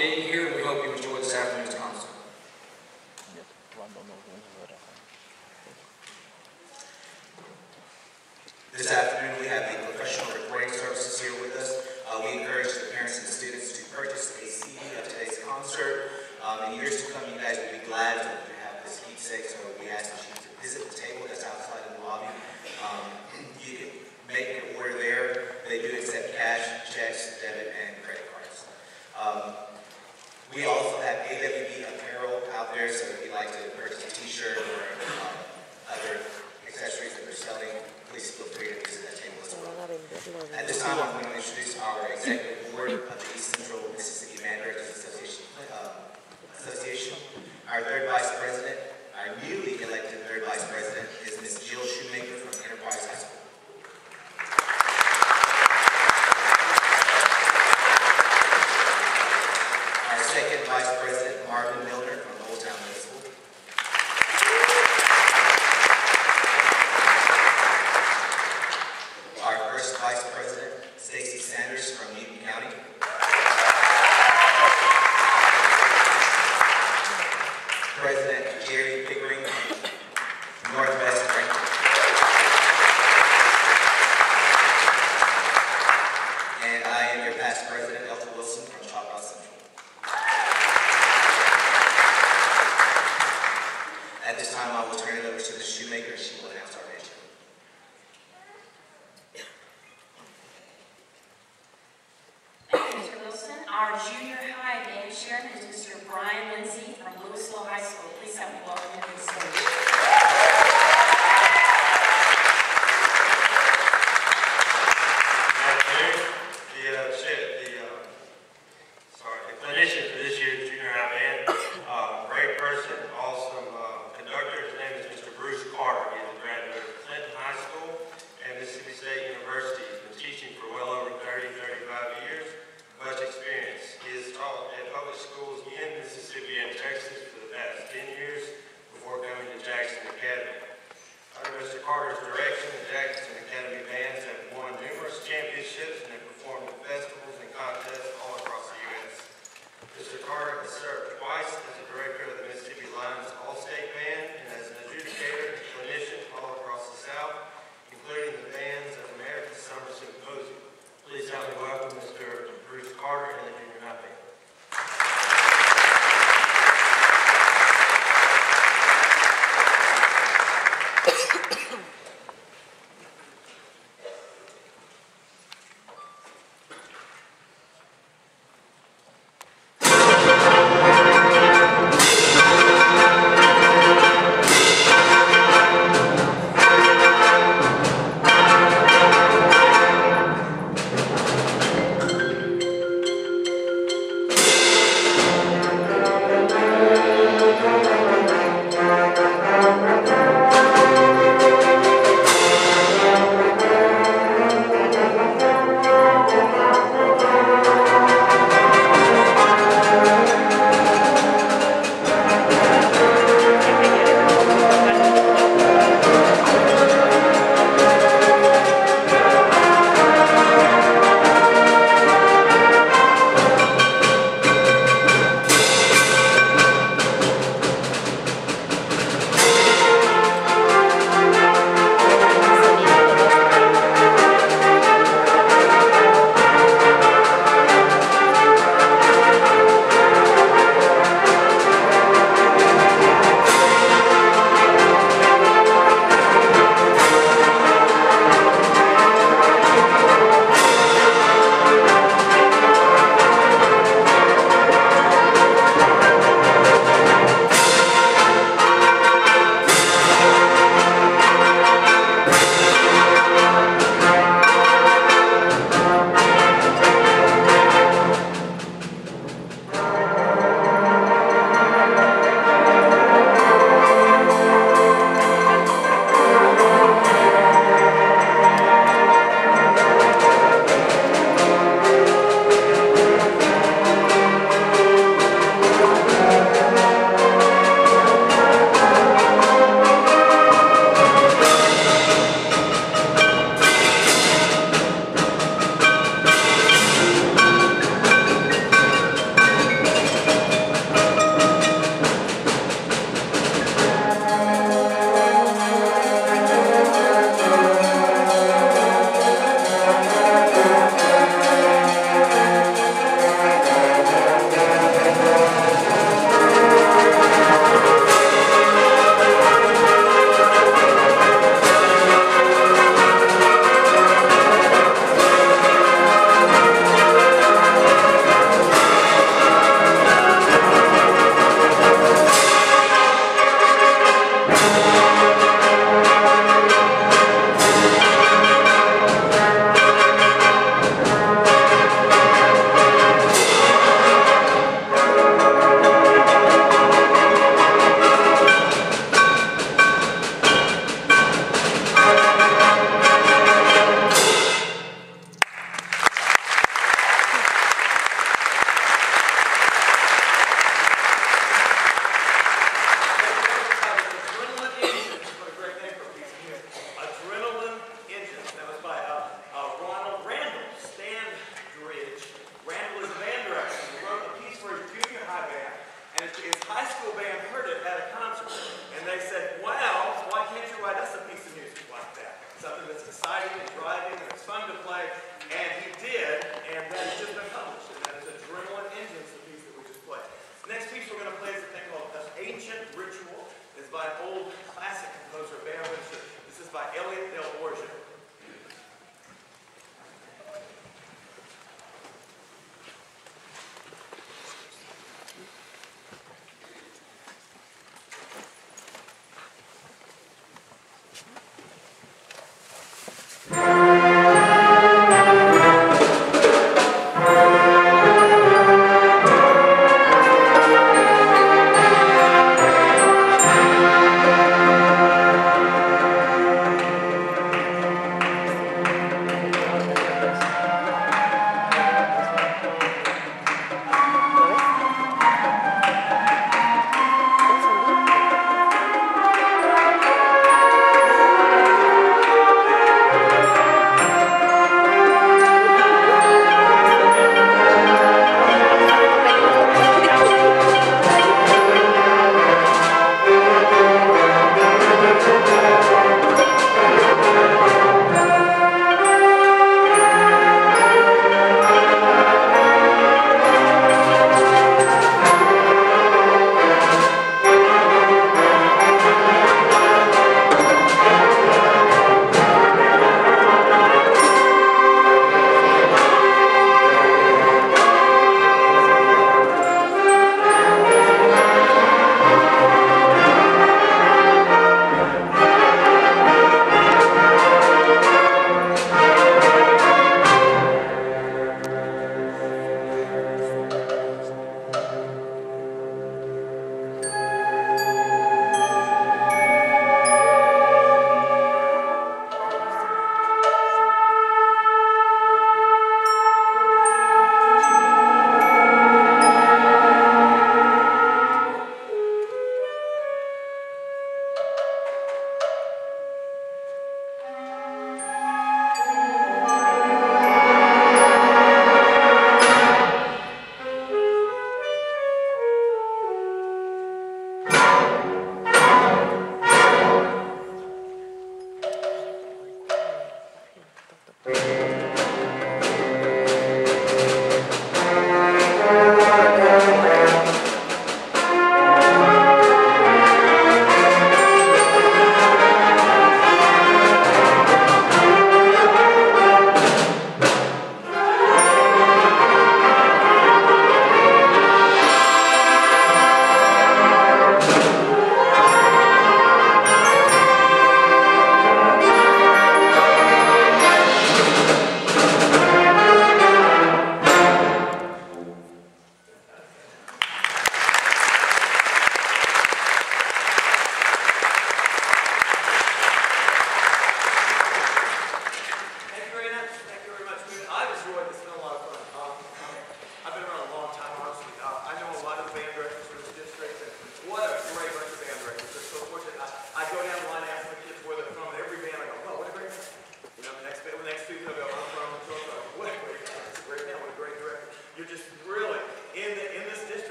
being here,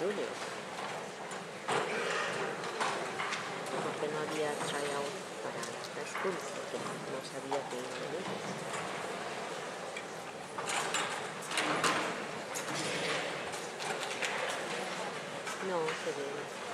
Julius. Porque no había tryout para las schools, porque no sabía que iba a venir. No, se viene.